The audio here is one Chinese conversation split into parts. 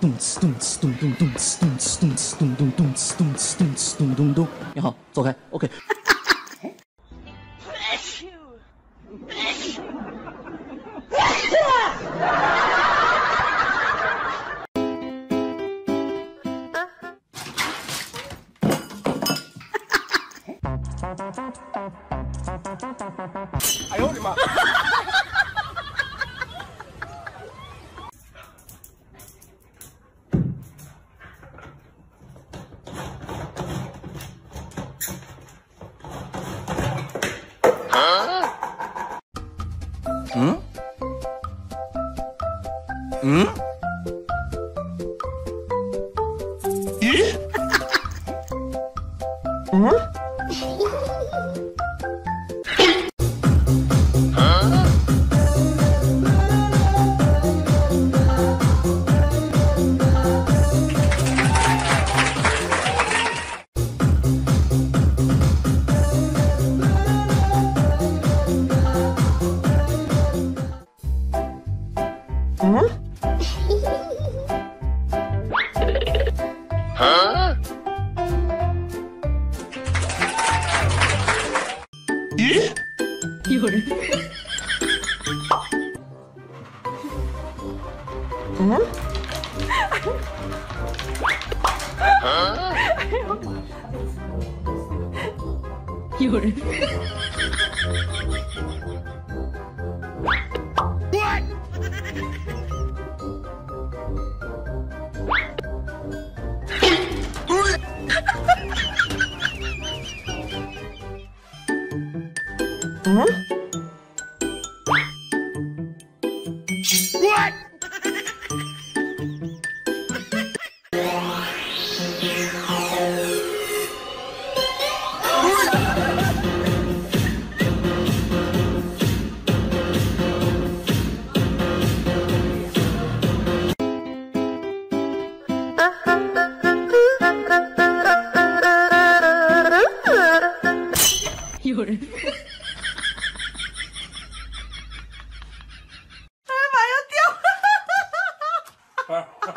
动次动次动动动次动次动次动动动次动次动次动动动。你好，走开。OK。哎呦我的妈！嗯？咦？嗯？咦？咦有人。嗯？有人。嗯？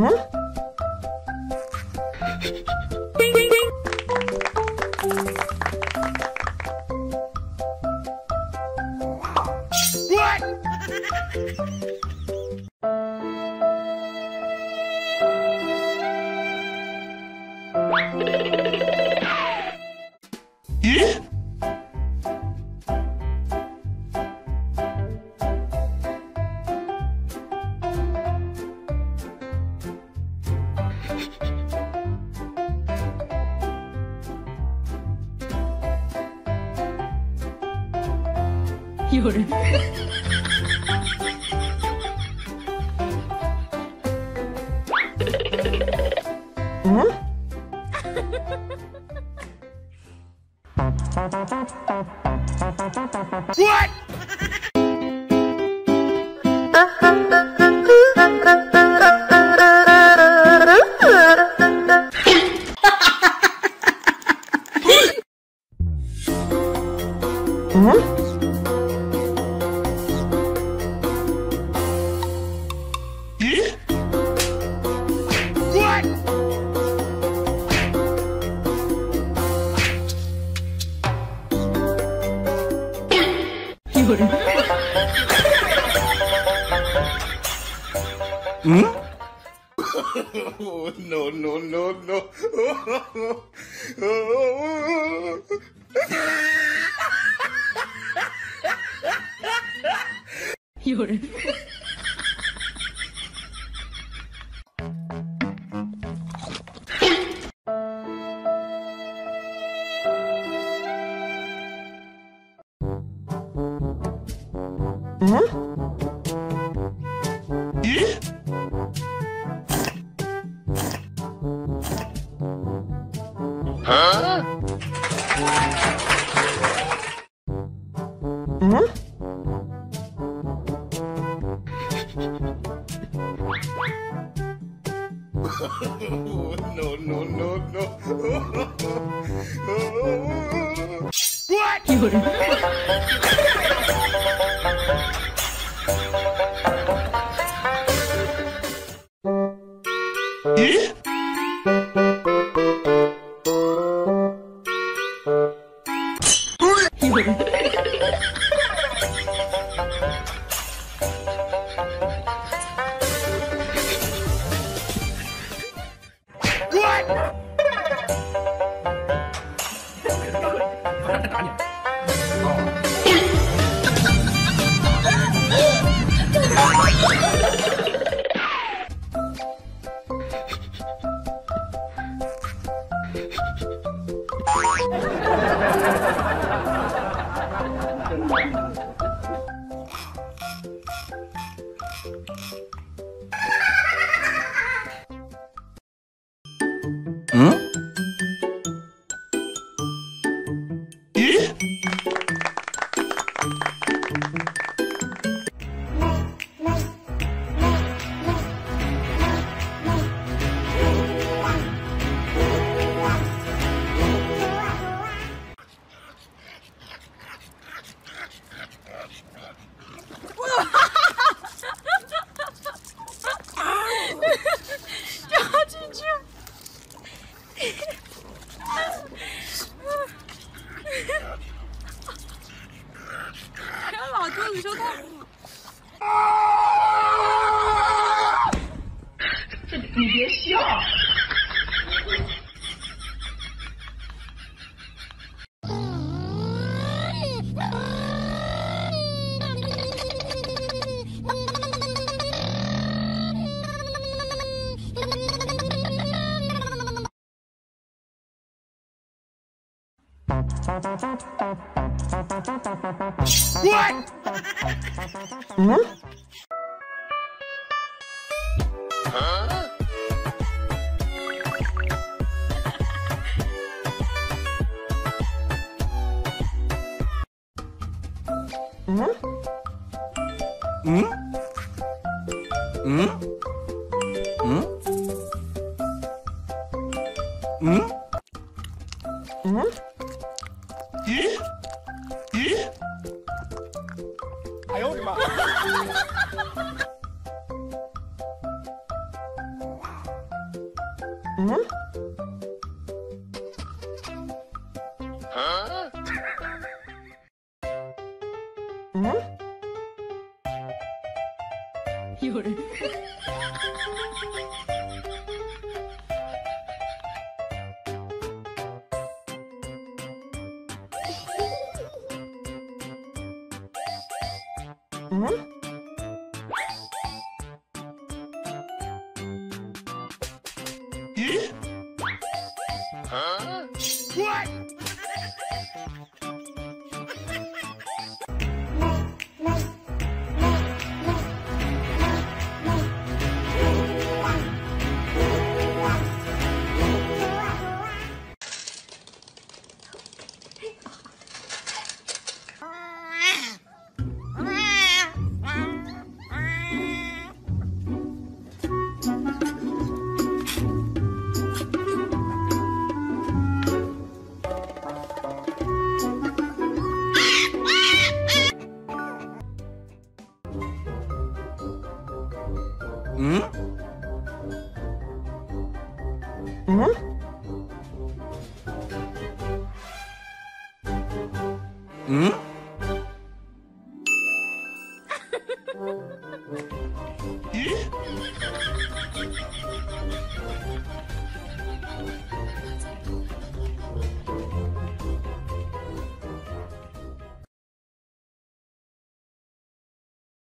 嗯？有人。嗯？嗯？嗯？Oh, no, no, no, no. 有人。No, no, no, no. 有嗯？老哥，你说他。嗯？嗯？嗯？嗯？嗯？咦？咦？哎呦我的妈！嗯？啊嗯？有人，